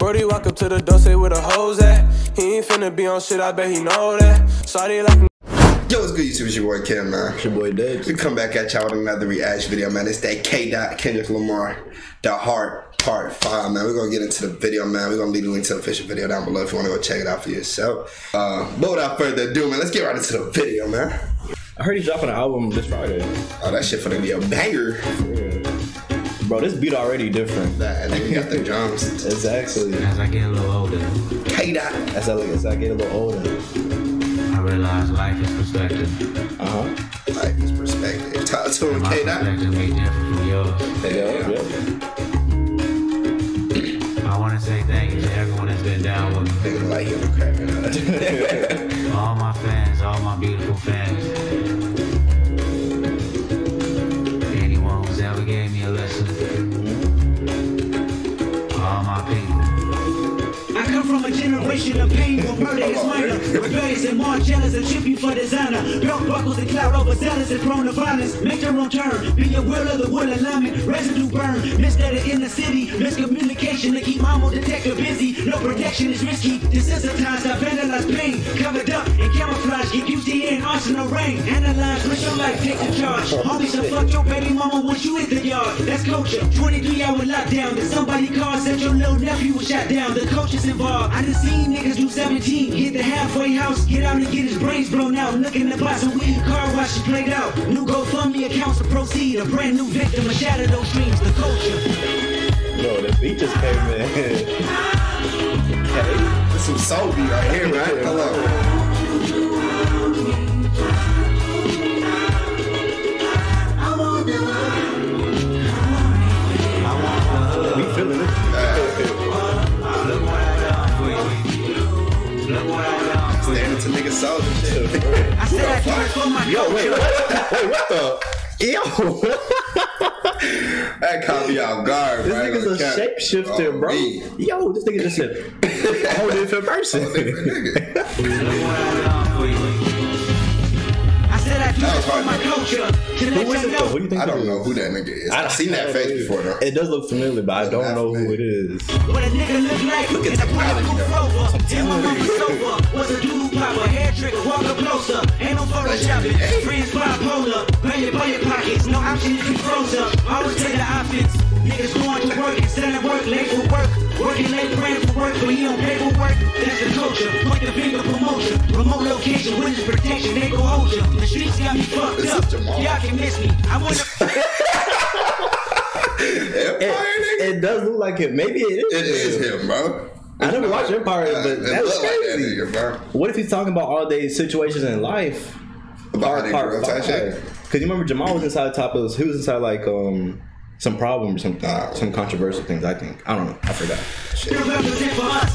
Brody walk up to the door, say where the hoes at. He ain't finna be on shit, I bet he know that. Sorry like Yo, what's good, YouTube? It's your boy Ken, man. It's your boy Dubs. We come back at y'all with another reaction video, man. It's that K. Dot Kendrick Lamar, The Heart Part 5, man. We're gonna get into the video, man. We're gonna leave the link to the official video down below if you wanna go check it out for yourself. Uh, but without further ado, man, let's get right into the video, man. I heard he's dropping an album this Friday. Oh, that shit finna be a banger. Bro, this beat already different. That nigga got the drums. Exactly. As I get a little older, K. Dot. As I, as I get a little older. I realize life is perspective. Uh huh. Life is perspective. Talk to him, My K. Dot. perspective may differ from yours. Yeah. yeah. I want to say thank you to everyone that's been down with me. Nigga like him cracking. All my fans, all my beautiful fans. And more jealous and tripping for designer. Belt buckles and cloud overzealous and prone to violence. Make your own turn. Be aware of the wood alignment. Residue burn. Misguided in the city. Miscommunication to keep mama detector busy. No protection is risky. Desensitized, I vandalize pain. Covered up and camouflage. Get used to hearing arsenal rain. Analyze, let your life take the charge. Homies will fuck your baby mama once you hit the yard. That's culture. 23 hour lockdown. That somebody called said your little nephew was shot down. The coach is involved. I done seen niggas do 17. Hit the halfway house. Get out and get his brains blown out. Look in the box of weed car wash it played out. New GoFundMe accounts to proceed. A brand new victim. A shatter those dreams. The culture. Bro, the beat just came in. okay. This some soul beat right here, right? Hold Yo, That caught me off guard, this bro. I nigga's gonna a cap. shapeshifter, Oh, bro. me. Yo, this nigga just a whole different person. That it was hard, my culture. To Who let is you it though? Who do you think I don't is? know who that nigga is. I I've seen that face before though. It does look familiar, but I don't know who it is. What a nigga look like Look at in a technology, bulletproof though. rover. Then my mama sofa was a doodle popper, hair trigger, walk up closer. Ain't no photoshopping, friends bipolar. Burn your, burn your pockets, no option if you froze up. Always take the offense. Niggas going to work instead of work, late for work. Working late, praying for work, but he on paperwork. That's the culture. Point the finger, promotion. Remote location, witness protection, they go hold you. The streets got me fucked up. Y'all can miss me. I wanna. Empire, It, it does look like it. Maybe it is. It is him, bro. I never watched Empire, but It that was like that crazy. nigga, bro. What if he's talking about all day situations in life? About how they grew up type shit. Because you remember Jamal was inside the top of he was inside like um some problem or something, Ah. some controversial things. I think I don't know. I forgot. New represent for us.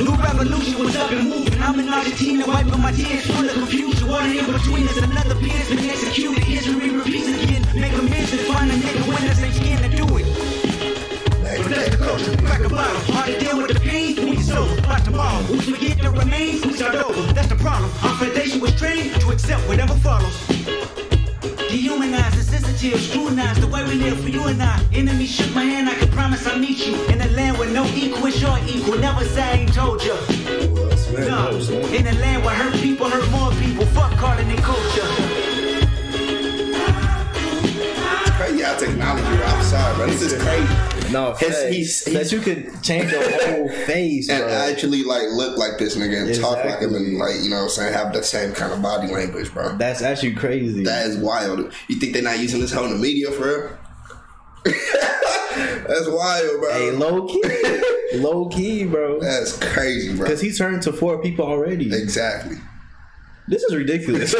New revolution was up and moving. I'm in Argentina, wiping my tears, full of confusion. Water in between us, another peer's been executed. History repeats again. Make amends and find a nigga when there's ain't skin to do it. But that's the culture. Crack a bottle. Hard to deal with the pain when you sober. Watch tomorrow. We forget the remains, we start over. That's the problem. Dehumanize, insensitive, scrutinize the way we live for you and I. Enemy shook my hand, I can promise I'll meet you. In a land where no equal is your equal. Never say I ain't told you. No. In a land where hurt people hurt more people. No, His- facts. he's- that he's- you could change your whole face, And bro. actually, like, look like this nigga and talk like him and, like, you know what I'm saying, have the same kind of body language, bro. That's actually crazy. That is wild. You think they're not using this hoe in the media for real? That's wild, bro. hey, low key, low key, bro. That's crazy, bro. Because he turned to four people already. Exactly. This is ridiculous.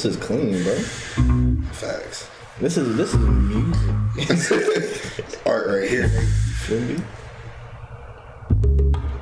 This is clean, bro. Facts. This is this is music. Art right here. Feel me?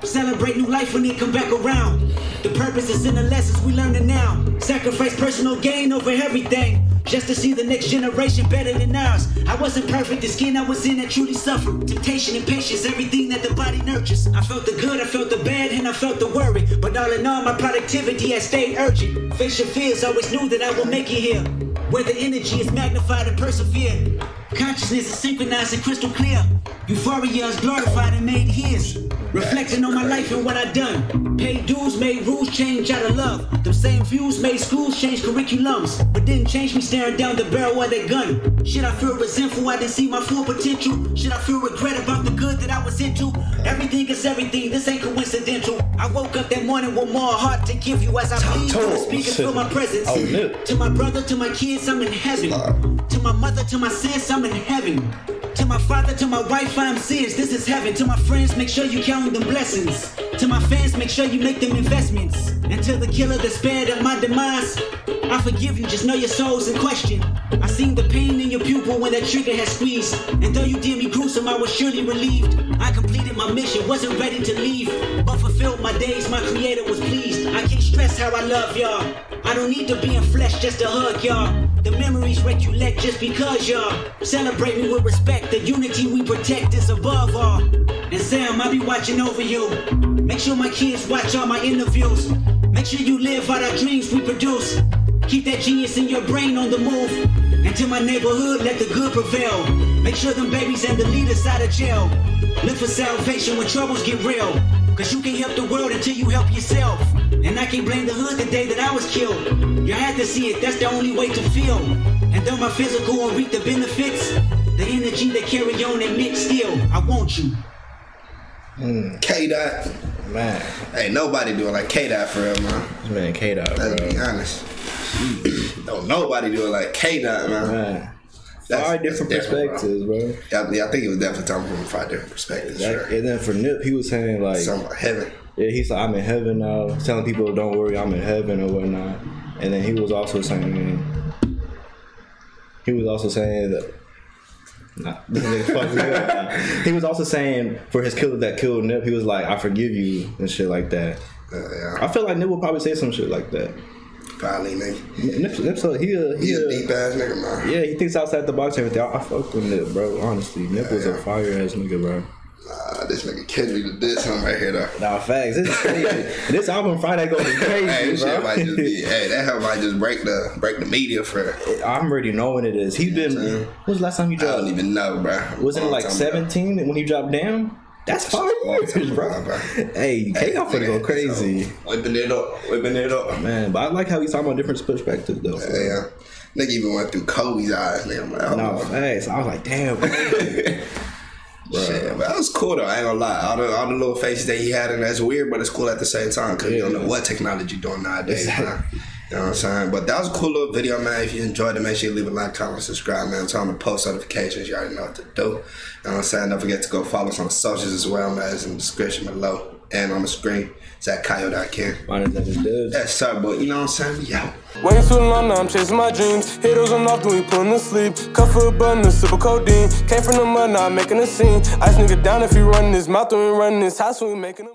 Celebrate new life when it come back around. The purpose is in the lessons we learning now. Sacrifice personal gain over everything. Just to see the next generation better than ours. I wasn't perfect, the skin I was in that truly suffered. Temptation and patience, everything that the body nurtures. I felt the good, I felt the bad, and I felt the worry. But all in all, my productivity has stayed urgent. Face your fears, always knew that I would make it here. Where the energy is magnified and persevere. Consciousness is synchronized and crystal clear. Euphoria is glorified and made his. Reflecting on my life and what I done. Paid dues, made rules change out of love. Them same views made schools change curriculums. But didn't change me staring down the barrel of that gun. Should I feel resentful I didn't see my full potential? Should I feel regret about the good that I was into? Everything is everything, this ain't coincidental. I woke up that morning with more heart to give you as I plead to the speakers for my presence. To my brother, to my kids, I'm in heaven. To my mother, to my sis, I'm in heaven. To my father, to my wife, I'm serious. This is heaven. To my friends, make sure you count them blessings. To my fans, make sure you make them investments. And to the killer spared at my demise, I forgive you. Just know your soul's in question. I seen the pain in your pupil when that trigger had squeezed. And though you did me gruesome, I was surely relieved. I completed my mission, wasn't ready to leave, but fulfilled my days. My creator was pleased. I can't stress how I love y'all. I don't need to be in flesh just to hug y'all. The memories recollect just because y'all celebrate me with respect. The unity we protect is above all. And Sam, I'll be watching over you. Make sure my kids watch all my interviews. Make sure you live out our dreams we produce. Keep that genius in your brain on the move. And to my neighborhood, let the good prevail. Make sure them babies and the leaders out of jail. Look for salvation when troubles get real. Cause you can't help the world until you help yourself. And I can't blame the hood the day that I was killed. You had to see it, that's the only way to feel. And though my physical will reap the benefits, the energy they carry on and mix still, I want you. Mm, K Dot. Man, Ain't nobody doing like K Dot for real, man. this man K Dot, Let's be honest. Don't nobody do it like K Dot, man. Man, That's- five different that's different, perspectives, bro. Yeah, yeah, I think it was definitely talking from five different perspectives. That- Sure. And then for Nip, he was saying like, Something about heaven. Yeah, he's like, I'm in heaven now, telling people, don't worry, I'm in heaven or whatnot. And then he was also saying, he was also saying that. Nah, this nigga me up. He was also saying for his killer that killed Nip, he was like, "I forgive you" and shit like that. Uh, yeah, I feel like Nip will probably say some shit like that. probably nigga. Nip, Nip so he a, He he a a, deep ass nigga, man. yeah, he thinks outside the box and everything. I, I fuck with Nip, bro. Honestly, Nip was a fire ass nigga, bro. Nah, this nigga me to diss him right here though. Nah, facts. This is crazy. this album Friday gonna be crazy, Hey, this bro. shit might just be. Hey, that hell might just break the break the media for. I'm already knowing it is. He's been. When was the last time you dropped? I don't even know, bro. Wasn't it like time ago. 17 when he dropped down? That's five years, bro. bro. Hey, K got finna go crazy, Whipping it up, whipping it up. man. But I like how he's talking about different perspectives, though. Yeah, yeah. Nigga even went through Kobe's eyes, nigga. I'm like, No, facts. I was like, damn. Shit, but that was cool though. I ain't gonna lie. All the all the little faces that he had, and that's weird, but it's cool at the same time because you don't know what technology doing nowadays, Exactly. You know what I'm saying? But that was a cool little video, man. If you enjoyed it, make sure you leave a like, comment, subscribe, man. Turn on the post notifications. You already know what to do. You know what I'm saying? Don't forget to go follow us on the socials as well, man. It's in the description below and on the screen. It's at Kyle.Ken. Mine is at his dubs. That's sir, but you know what I'm saying? We out. Waiting too long, now I'm chasing my dreams. Hit those on off, then we put 'em to sleep. Cut for a button, a sip of codeine. Came from the mud, now I'm making a scene. Ice nigga down if he running his mouth, then we running his house, when we making a